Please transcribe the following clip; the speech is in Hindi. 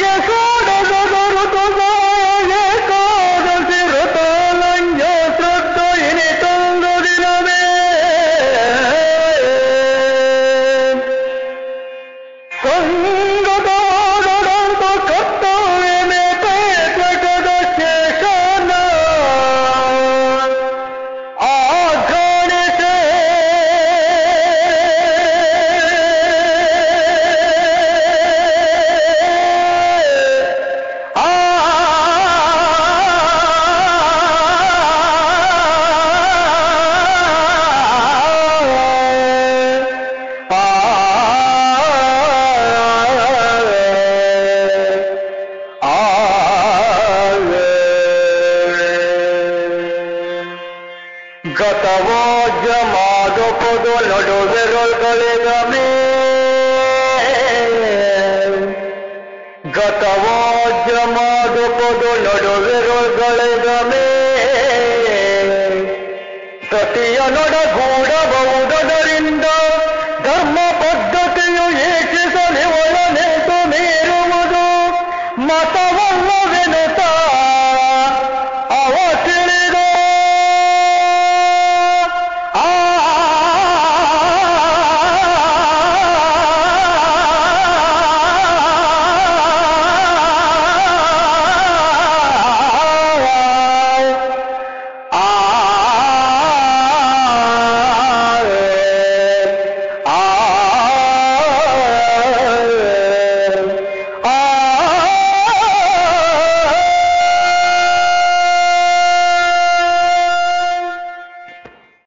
গেছে लडो लडो गतवोजमादोपदोलडोबेरोलगलेगमे गले